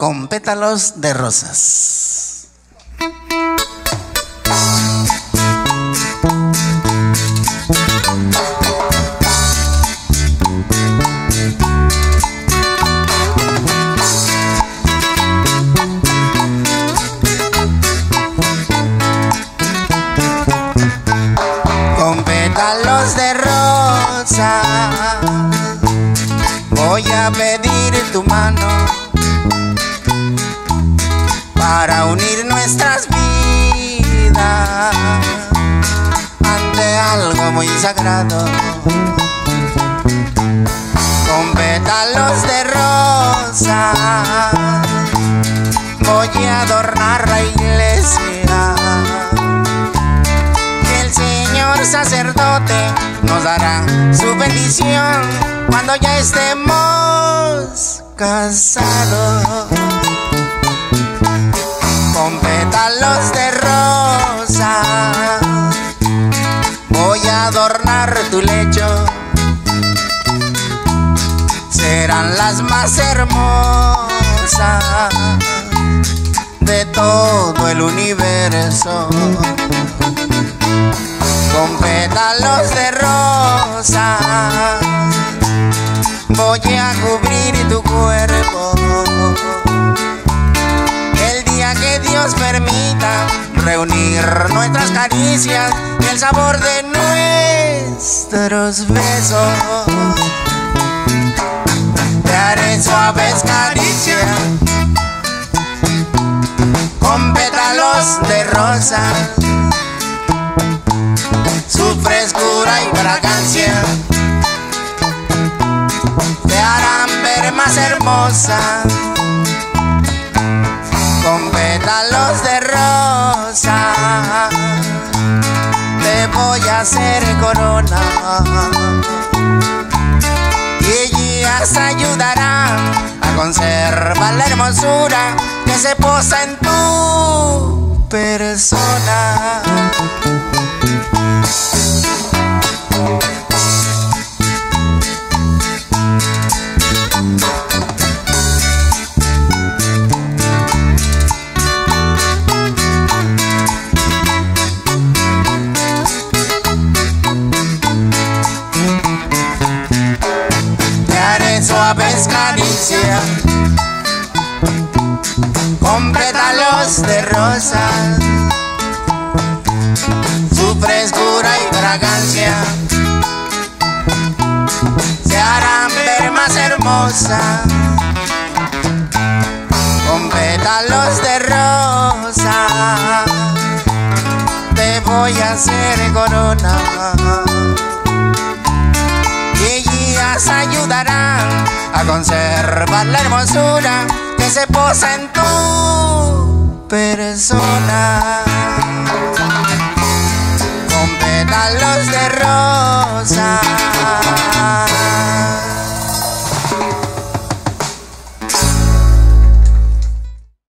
con pétalos de rosas. Con pétalos de rosa voy a pedir tu mano para unir nuestras vidas ante algo muy sagrado. Con pétalos de rosa voy a adornar la iglesia. Que el Señor sacerdote nos dará su bendición cuando ya estemos casados Las más hermosas de todo el universo. Con pétalos de rosa voy a cubrir tu cuerpo el día que Dios permita reunir nuestras caricias y el sabor de nuestros besos. Suaves caricias. Con pétalos de rosa, su frescura y fragancia. Te harán ver más hermosa. Con pétalos de rosa. Te voy a hacer corona. Y ellas ayudarán a conservar la hermosura que se posa en tu persona. Pétalos de rosa, su frescura y fragancia se harán ver más hermosa con pétalos de rosa. Te voy a hacer corona y ellas ayudarán a conservar la hermosura que se posa en tu persona.